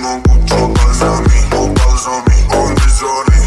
Mon goût trop basami, trop basami, on désolé